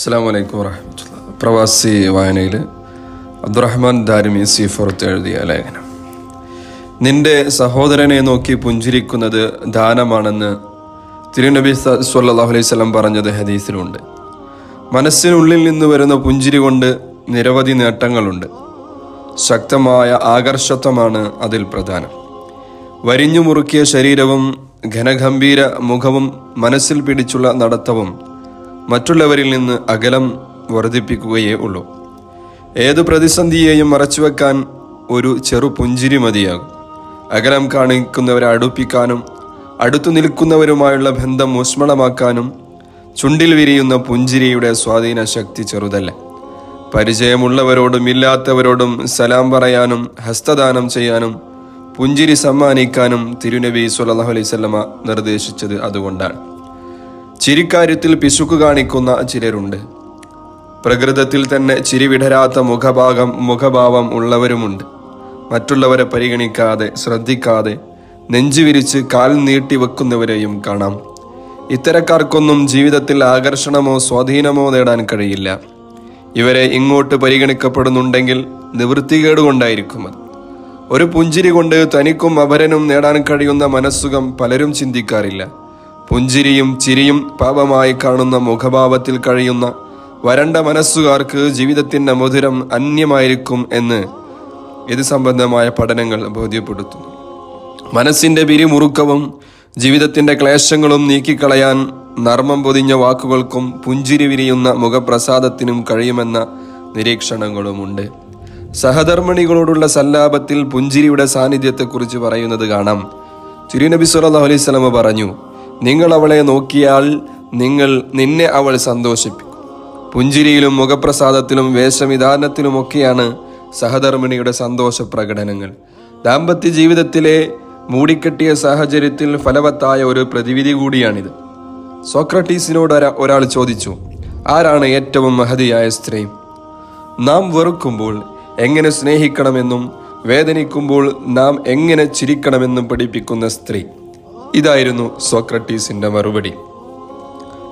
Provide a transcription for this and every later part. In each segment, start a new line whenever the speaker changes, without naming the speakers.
അസ്സാം വലൈക്കും വറഹമത്തുള്ള പ്രവാസി വായനയിൽ അബ്ദുറഹ്മാൻ ദാരിമി സി ഫോർത്ത് എഴുതിയ ലേഖനം. നിന്റെ സഹോദരനെ നോക്കി പുഞ്ചിരിക്കുന്നത് ദാനമാണെന്ന് തിരുനബി സല്ലാഹു അലൈഹി സ്വലം പറഞ്ഞത് ഹദീസിലുണ്ട്. മനസ്സിനുള്ളിൽ നിന്ന് വരുന്ന പുഞ്ചിരി കൊണ്ട് നിരവധി നേട്ടങ്ങളുണ്ട്. ശക്തമായ ആകർഷത്വമാണ് അതിൽ പ്രധാനം. വരിഞ്ഞു മുറുക്കിയ ശരീരവും ഘനഗംഭീര മുഖവും മനസ്സിൽ പിടിച്ചുള്ള നടത്തവും മറ്റുള്ളവരിൽ നിന്ന് അകലം വർദ്ധിപ്പിക്കുകയേ ഉള്ളൂ. ഏതു പ്രതിസന്ധിയെയും മറച്ചുവെക്കാൻ ഒരു ചെറു പുഞ്ചിരി മതിയാകും. അകലം കാണിക്കുന്നവരെ അടുപ്പിക്കാനും അടുത്തു നിൽക്കുന്നവരുമായുള്ള ബന്ധം ഊഷ്മളമാക്കാനും ചുണ്ടിൽ വിരിയുന്ന പുഞ്ചിരിയുടെ സ്വാധീന ശക്തി ചെറുതല്ല. പരിചയമുള്ളവരോടും ഇല്ലാത്തവരോടും സലാം പറയാനും ഹസ്തദാനം ചെയ്യാനും പുഞ്ചിരി സമ്മാനിക്കാനും തിരുനബി സുല്ലാഹു അലൈഹി സ്വലമ നിർദ്ദേശിച്ചത് അതുകൊണ്ടാണ്. ചിരിക്കാര്യത്തിൽ പിശുക്ക് കാണിക്കുന്ന ചിലരുണ്ട്. പ്രകൃതത്തിൽ തന്നെ ചിരിവിടരാത്ത മുഖഭാഗം മുഖഭാവം ഉള്ളവരുമുണ്ട്. മറ്റുള്ളവരെ പരിഗണിക്കാതെ ശ്രദ്ധിക്കാതെ നെഞ്ചുവിരിച്ച് കാൽ നീട്ടി വെക്കുന്നവരെയും കാണാം. ഇത്തരക്കാർക്കൊന്നും ജീവിതത്തിൽ ആകർഷണമോ സ്വാധീനമോ നേടാൻ കഴിയില്ല. ഇവരെ ഇങ്ങോട്ട് പരിഗണിക്കപ്പെടുന്നുണ്ടെങ്കിൽ നിവൃത്തികേട് കൊണ്ടായിരിക്കും അത്. ഒരു പുഞ്ചിരി കൊണ്ട് തനിക്കും അപരനും നേടാൻ കഴിയുന്ന മനസ്സുഖം പലരും ചിന്തിക്കാറില്ല. പുഞ്ചിരിയും ചിരിയും പാപമായി കാണുന്ന മുഖഭാവത്തിൽ കഴിയുന്ന വരണ്ട മനസ്സുകാർക്ക് ജീവിതത്തിന്റെ മധുരം അന്യമായിരിക്കും എന്ന് ഇത് സംബന്ധമായ പഠനങ്ങൾ ബോധ്യപ്പെടുത്തുന്നു. മനസ്സിന്റെ പിരിമുറുക്കവും ജീവിതത്തിന്റെ ക്ലേശങ്ങളും നീക്കിക്കളയാൻ നർമ്മം പൊതിഞ്ഞ വാക്കുകൾക്കും പുഞ്ചിരി വിരിയുന്ന മുഖപ്രസാദത്തിനും കഴിയുമെന്ന നിരീക്ഷണങ്ങളുമുണ്ട്. സഹധർമ്മിണികളോടുള്ള സല്ലാപത്തിൽ പുഞ്ചിരിയുടെ സാന്നിധ്യത്തെക്കുറിച്ച് പറയുന്നത് കാണാം. തിരുനബി സുല്ലാ അലൈഹി സ്വലമ പറഞ്ഞു നിങ്ങൾ അവളെ നോക്കിയാൽ നിങ്ങൾ നിന്നെ അവൾ സന്തോഷിപ്പിക്കും. പുഞ്ചിരിയിലും മുഖപ്രസാദത്തിലും വേഷവിധാനത്തിലുമൊക്കെയാണ് സഹധർമ്മിണിയുടെ സന്തോഷ പ്രകടനങ്ങൾ ദാമ്പത്യ ജീവിതത്തിലെ മൂടിക്കെട്ടിയ സാഹചര്യത്തിൽ ഫലവത്തായ ഒരു പ്രതിവിധി കൂടിയാണിത്. സോക്രട്ടീസിനോട് ഒരാൾ ചോദിച്ചു ആരാണ് ഏറ്റവും മഹതിയായ സ്ത്രീ? നാം വെറുക്കുമ്പോൾ എങ്ങനെ സ്നേഹിക്കണമെന്നും വേദനിക്കുമ്പോൾ നാം എങ്ങനെ ചിരിക്കണമെന്നും പഠിപ്പിക്കുന്ന സ്ത്രീ? ഇതായിരുന്നു സോക്രട്ടീസിന്റെ മറുപടി.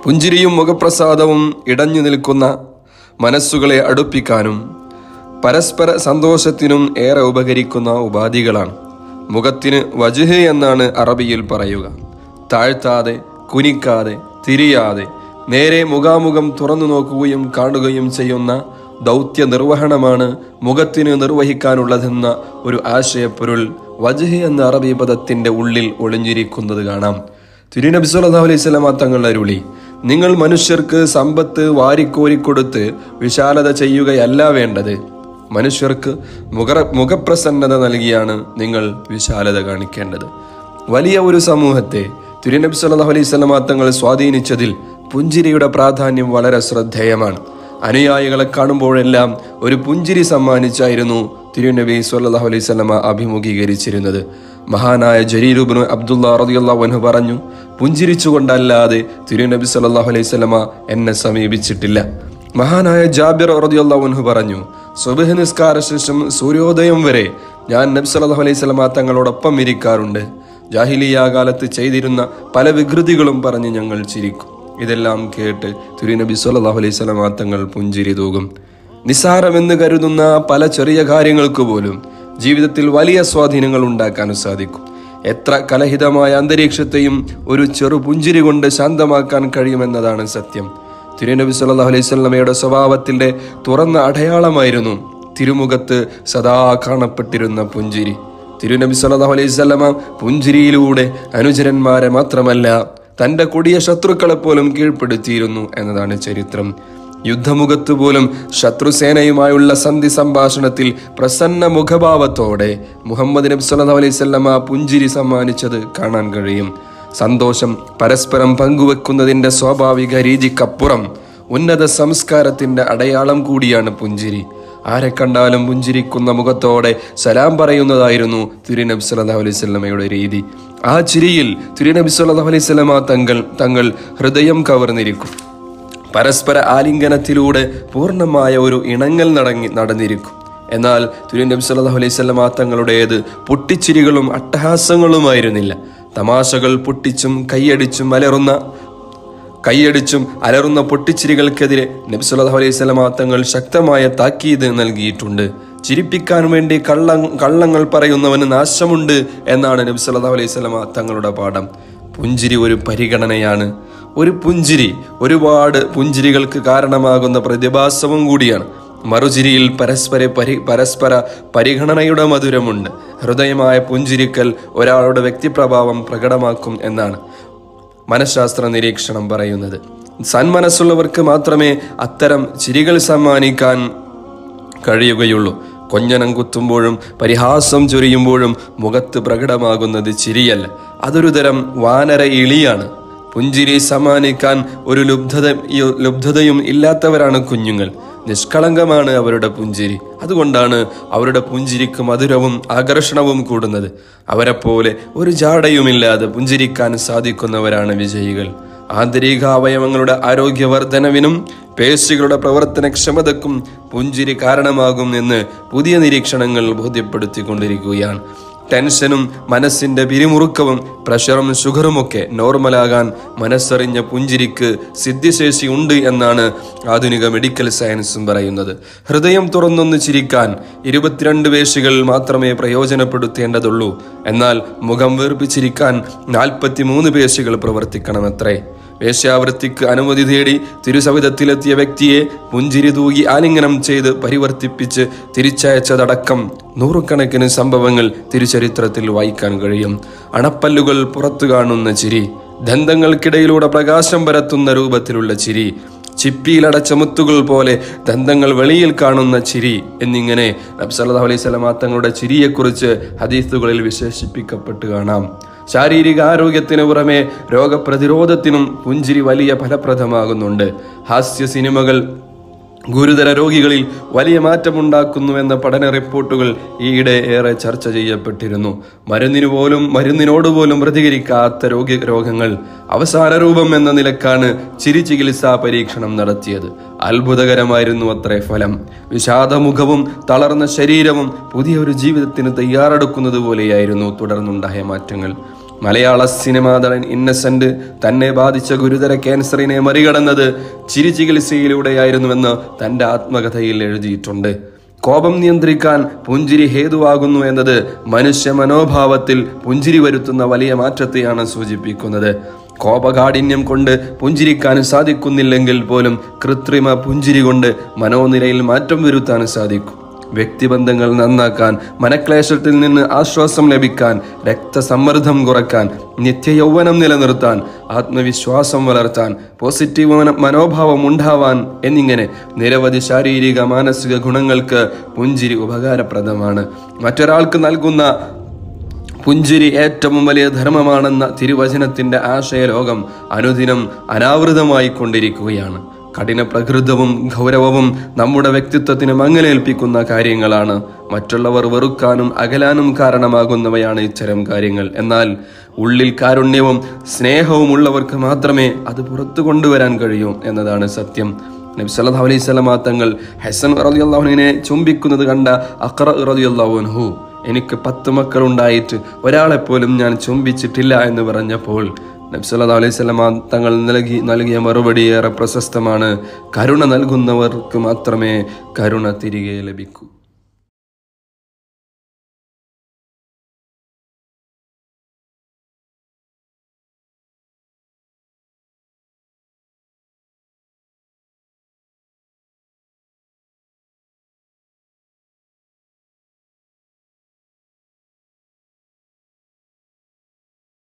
പുഞ്ചിരിയും മുഖപ്രസാദവും ഇടഞ്ഞു നിൽക്കുന്ന മനസ്സുകളെ അടുപ്പിക്കാനും പരസ്പര സന്തോഷത്തിനും ഏറെ ഉപകരിക്കുന്ന ഉപാധികളാണ്. മുഖത്തിന് വജുഹ് എന്നാണ് അറബിയിൽ പറയുക. താഴ്ത്താതെ കുനിക്കാതെ തിരിയാതെ നേരെ മുഖാമുഖം തുറന്നു നോക്കുകയും കാണുകയും ചെയ്യുന്ന ദൗത്യ നിർവഹണമാണ് മുഖത്തിന് നിർവഹിക്കാനുള്ളതെന്ന ഒരു ആശയപ്പൊരുൾ വജഹ് എന്ന അറബി പദത്തിന്റെ ഉള്ളിൽ ഒളിഞ്ഞിരിക്കുന്നത് കാണാം. തിരുനബി സല്ലല്ലാഹു അലൈഹി സ്വലാമ തങ്ങളുടെ അരുളി നിങ്ങൾ മനുഷ്യർക്ക് സമ്പത്ത് വാരിക്കോരിക്കൊടുത്ത് വിശാലത ചെയ്യുകയല്ല വേണ്ടത്. മനുഷ്യർക്ക് മുഖ മുഖപ്രസന്നത നൽകിയാണ് നിങ്ങൾ വിശാലത കാണിക്കേണ്ടത്. വലിയ ഒരു സമൂഹത്തെ തിരുനബി സല്ലല്ലാഹു അലൈഹി സ്വലാമ തങ്ങൾ സ്വാധീനിച്ചതിൽ പുഞ്ചിരിയുടെ പ്രാധാന്യം വളരെ ശ്രദ്ധേയമാണ്. അനുയായികളെ കാണുമ്പോഴെല്ലാം ഒരു പുഞ്ചിരി സമ്മാനിച്ചായിരുന്നു തിരുനബി സല്ലാഹു അലൈഹി സ്വലമ അഭിമുഖീകരിച്ചിരുന്നത്. മഹാനായ ജരീരുബിന് അബ്ദുള്ള അൻഹു പറഞ്ഞു പുഞ്ചിരിച്ചുകൊണ്ടല്ലാതെ തിരുനബി സല്ലാഹു അലൈഹി സ്വലമ എന്നെ സമീപിച്ചിട്ടില്ല. മഹാനായ ജാബിർ അൻഹു പറഞ്ഞു സുബഹ് നിസ്കാര ശേഷം സൂര്യോദയം വരെ ഞാൻ നബി സല്ലാഹു അലൈഹി സ്വലമ തങ്ങളോടൊപ്പം ഇരിക്കാറുണ്ട്. ജാഹിലിയ കാലത്ത് ചെയ്തിരുന്ന പല വികൃതികളും പറഞ്ഞ് ഞങ്ങൾ ചിരിക്കും. ഇതെല്ലാം കേട്ട് തിരുനബി സല്ലാഹു അലൈഹി സ്വലമ തങ്ങൾ പുഞ്ചിരി തൂകും. നിസ്സാരമെന്ന് കരുതുന്ന പല ചെറിയ കാര്യങ്ങൾക്ക് പോലും ജീവിതത്തിൽ വലിയ സ്വാധീനങ്ങൾ ഉണ്ടാക്കാൻ സാധിക്കും. എത്ര കലഹിതമായ അന്തരീക്ഷത്തെയും ഒരു ചെറു പുഞ്ചിരി കൊണ്ട് ശാന്തമാക്കാൻ കഴിയുമെന്നതാണ് സത്യം. തിരുനബി സല്ലല്ലാഹു അലൈഹി സ്വലമയുടെ സ്വഭാവത്തിന്റെ തുറന്ന അടയാളമായിരുന്നു തിരുമുഖത്ത് സദാ കാണപ്പെട്ടിരുന്ന പുഞ്ചിരി. തിരുനബി സല്ലല്ലാഹു അലൈഹി സ്വലമ പുഞ്ചിരിയിലൂടെ അനുചരന്മാരെ മാത്രമല്ല തന്റെ കൊടിയ ശത്രുക്കളെപ്പോലും കീഴ്പ്പെടുത്തിയിരുന്നു എന്നതാണ് ചരിത്രം. യുദ്ധമുഖത്ത് പോലും ശത്രുസേനയുമായുള്ള സന്ധി സംഭാഷണത്തിൽ പ്രസന്ന മുഖഭാവത്തോടെ മുഹമ്മദ് നബി വസല്ലമ പുഞ്ചിരി സമ്മാനിച്ചത് കാണാൻ കഴിയും. സന്തോഷം പരസ്പരം പങ്കുവെക്കുന്നതിന്റെ സ്വാഭാവിക രീതിക്കപ്പുറം ഉന്നത സംസ്കാരത്തിന്റെ അടയാളം കൂടിയാണ് പുഞ്ചിരി. ആരെ കണ്ടാലും പുഞ്ചിരിക്കുന്ന മുഖത്തോടെ സലാം പറയുന്നതായിരുന്നു തിരുനബി സല്ലല്ലാഹു അലൈഹി വസല്ലമയുടെ രീതി. ആ ചിരിയിൽ തിരുനബി സല്ലല്ലാഹു അലൈഹി വസല്ലമ തങ്ങൾ തങ്ങൾ ഹൃദയം കവർന്നിരിക്കും. പരസ്പര ആലിംഗനത്തിലൂടെ പൂർണമായ ഒരു ഇണങ്ങൽ നടങ്ങി നടന്നിരിക്കും. എന്നാൽ തിരുനബി സല്ലല്ലാഹു അലൈഹി വസല്ലമ തങ്ങളുടേത് പൊട്ടിച്ചിരികളും അട്ടഹാസങ്ങളുമായിരുന്നില്ല. തമാശകൾ പൊട്ടിച്ചും കൈയടിച്ചും അലറുന്ന കൈയടിച്ചും അലറുന്ന പൊട്ടിച്ചിരികൾക്കെതിരെ നബി സല്ലല്ലാഹു അലൈഹി വസല്ലമ തങ്ങൾ ശക്തമായ താക്കീത് നൽകിയിട്ടുണ്ട്. ചിരിപ്പിക്കാൻ വേണ്ടി കള്ള കള്ളങ്ങൾ പറയുന്നവന് നാശമുണ്ട് എന്നാണ് നബി സല്ലല്ലാഹു അലൈഹി വസല്ലമ തങ്ങളുടെ പാഠം. പുഞ്ചിരി ഒരു പരിഗണനയാണ്. ഒരു പുഞ്ചിരി ഒരുപാട് പുഞ്ചിരികൾക്ക് കാരണമാകുന്ന പ്രതിഭാസവും കൂടിയാണ്. മറുചിരിയിൽ പരസ്പര പരി പരസ്പര പരിഗണനയുടെ മധുരമുണ്ട്. ഹൃദയമായ പുഞ്ചിരിക്കൽ ഒരാളുടെ വ്യക്തിപ്രഭാവം പ്രകടമാക്കും എന്നാണ് മനഃശാസ്ത്ര നിരീക്ഷണം പറയുന്നത്. സന്മനസ്സുള്ളവർക്ക് മാത്രമേ അത്തരം ചിരികൾ സമ്മാനിക്കാൻ കഴിയുകയുള്ളൂ. കൊഞ്ഞനം കുത്തുമ്പോഴും പരിഹാസം ചൊരിയുമ്പോഴും മുഖത്ത് പ്രകടമാകുന്നത് ചിരിയല്ല. അതൊരു തരം വാനര ഇളിയാണ്. പുഞ്ചിരി സമ്മാനിക്കാൻ ഒരു ലുബ്ധത ലുബ്ധതയും ഇല്ലാത്തവരാണ് കുഞ്ഞുങ്ങൾ. നിഷ്കളങ്കമാണ് അവരുടെ പുഞ്ചിരി. അതുകൊണ്ടാണ് അവരുടെ പുഞ്ചിരിക്ക് മധുരവും ആകർഷണവും കൂടുന്നത്. അവരെപ്പോലെ ഒരു ജാടയുമില്ലാതെ പുഞ്ചിരിക്കാൻ സാധിക്കുന്നവരാണ് വിജയികൾ. ആന്തരിക അവയവങ്ങളുടെ ആരോഗ്യവർദ്ധനവിനും പേശികളുടെ പ്രവർത്തനക്ഷമതക്കും പുഞ്ചിരി കാരണമാകും എന്ന് പുതിയ നിരീക്ഷണങ്ങൾ ബോധ്യപ്പെടുത്തിക്കൊണ്ടിരിക്കുകയാണ്. ടെൻഷനും മനസ്സിന്റെ പിരിമുറുക്കവും പ്രഷറും ഷുഗറും ഒക്കെ നോർമലാകാൻ മനസ്സറിഞ്ഞ പുഞ്ചിരിക്ക് സിദ്ധിശേഷി ഉണ്ട് എന്നാണ് ആധുനിക മെഡിക്കൽ സയൻസും പറയുന്നത്. ഹൃദയം തുറന്നൊന്ന് ചിരിക്കാൻ ഇരുപത്തിരണ്ട് വേശികൾ മാത്രമേ പ്രയോജനപ്പെടുത്തേണ്ടതുള്ളൂ. എന്നാൽ മുഖം വീർപ്പിച്ചിരിക്കാൻ നാൽപ്പത്തി മൂന്ന് പേശികൾ പ്രവർത്തിക്കണമത്രേ. വേശ്യാവൃത്തിക്ക് അനുമതി തേടി തിരുസവിധത്തിലെത്തിയ വ്യക്തിയെ പുഞ്ചിരി തൂകി ആലിംഗനം ചെയ്ത് പരിവർത്തിപ്പിച്ച് തിരിച്ചയച്ചതടക്കം നൂറുകണക്കിന് സംഭവങ്ങൾ തിരുചരിത്രത്തിൽ വായിക്കാൻ കഴിയും. അണപ്പല്ലുകൾ പുറത്തു കാണുന്ന ചിരി ദന്തങ്ങൾക്കിടയിലൂടെ പ്രകാശം പരത്തുന്ന രൂപത്തിലുള്ള ചിരി ചിപ്പിയിലടച്ച മുത്തുകൾ പോലെ ദന്തങ്ങൾ വെളിയിൽ കാണുന്ന ചിരി എന്നിങ്ങനെ നബ്സല്ലാ അലൈഹി സ്വലമാ തങ്ങളുടെ ചിരിയെക്കുറിച്ച് ഹദീസുകളിൽ വിശേഷിപ്പിക്കപ്പെട്ട് കാണാം. ശാരീരിക ആരോഗ്യത്തിന് പുറമെ രോഗപ്രതിരോധത്തിനും പുഞ്ചിരി വലിയ ഫലപ്രദമാകുന്നുണ്ട്. ഹാസ്യ സിനിമകൾ ഗുരുതര രോഗികളിൽ വലിയ മാറ്റമുണ്ടാക്കുന്നുവെന്ന പഠന റിപ്പോർട്ടുകൾ ഈയിടെ ഏറെ ചർച്ച ചെയ്യപ്പെട്ടിരുന്നു. മരുന്നിന് പോലും മരുന്നിനോട് പോലും പ്രതികരിക്കാത്ത രോഗ രോഗങ്ങൾ അവസാന രൂപം എന്ന നിലക്കാണ് ചിരി ചികിത്സാ പരീക്ഷണം നടത്തിയത്. അത്ഭുതകരമായിരുന്നു അത്രേ ഫലം. വിഷാദമുഖവും തളർന്ന ശരീരവും പുതിയൊരു ജീവിതത്തിന് തയ്യാറെടുക്കുന്നത് പോലെയായിരുന്നു തുടർന്നുണ്ടായ മാറ്റങ്ങൾ. മലയാള സിനിമാ നടൻ ഇന്നസെന്റ് തന്നെ ബാധിച്ച ഗുരുതര ക്യാൻസറിനെ മറികടന്നത് ചിരി ചികിത്സയിലൂടെയായിരുന്നുവെന്ന് തന്റെ ആത്മകഥയിൽ എഴുതിയിട്ടുണ്ട്. കോപം നിയന്ത്രിക്കാൻ പുഞ്ചിരി ഹേതുവാകുന്നു എന്നത് മനുഷ്യ മനോഭാവത്തിൽ പുഞ്ചിരി വരുത്തുന്ന വലിയ മാറ്റത്തെയാണ് സൂചിപ്പിക്കുന്നത്. കോപകാഠിന്യം കൊണ്ട് പുഞ്ചിരിക്കാൻ സാധിക്കുന്നില്ലെങ്കിൽ പോലും കൃത്രിമ പുഞ്ചിരി കൊണ്ട് മനോനിലയിൽ മാറ്റം വരുത്താൻ സാധിക്കും. വ്യക്തിബന്ധങ്ങൾ നന്നാക്കാൻ മനക്ലേശത്തിൽ നിന്ന് ആശ്വാസം ലഭിക്കാൻ രക്തസമ്മർദ്ദം കുറയ്ക്കാൻ നിത്യയൗവനം നിലനിർത്താൻ ആത്മവിശ്വാസം വളർത്താൻ പോസിറ്റീവ് മനോഭാവം ഉണ്ടാവാൻ എന്നിങ്ങനെ നിരവധി ശാരീരിക മാനസിക ഗുണങ്ങൾക്ക് പുഞ്ചിരി ഉപകാരപ്രദമാണ്. മറ്റൊരാൾക്ക് നൽകുന്ന പുഞ്ചിരി ഏറ്റവും വലിയ ധർമ്മമാണെന്ന തിരുവചനത്തിന്റെ ആശയലോകം അനുദിനം അനാവൃതമായി കൊണ്ടിരിക്കുകയാണ്. കഠിന പ്രകൃതവും ഗൗരവവും നമ്മുടെ വ്യക്തിത്വത്തിന് മങ്ങലേൽപ്പിക്കുന്ന കാര്യങ്ങളാണ്. മറ്റുള്ളവർ വെറുക്കാനും അകലാനും കാരണമാകുന്നവയാണ് ഇത്തരം കാര്യങ്ങൾ. എന്നാൽ ഉള്ളിൽ കാരുണ്യവും സ്നേഹവും ഉള്ളവർക്ക് മാത്രമേ അത് പുറത്തു കൊണ്ടുവരാൻ കഴിയൂ എന്നതാണ് സത്യം. നബി സല്ലാ അലൈഹി സ്വലമാ തങ്ങൾ ഹസൻ റളിയല്ലാഹുവിനെ ചുംബിക്കുന്നത് കണ്ട അക്ര റളിയല്ലാഹു അൻഹു എനിക്ക് പത്ത് മക്കളുണ്ടായിട്ട് ഒരാളെപ്പോലും ഞാൻ ചുംബിച്ചിട്ടില്ല എന്ന് പറഞ്ഞപ്പോൾ നബി സല്ലല്ലാഹു അലൈഹി സ്വലമ തങ്ങൾ നൽകി നൽകിയ മറുപടി ഏറെ പ്രശസ്തമാണ്. കരുണ നൽകുന്നവർക്ക് മാത്രമേ കരുണ തിരികെ ലഭിക്കൂ.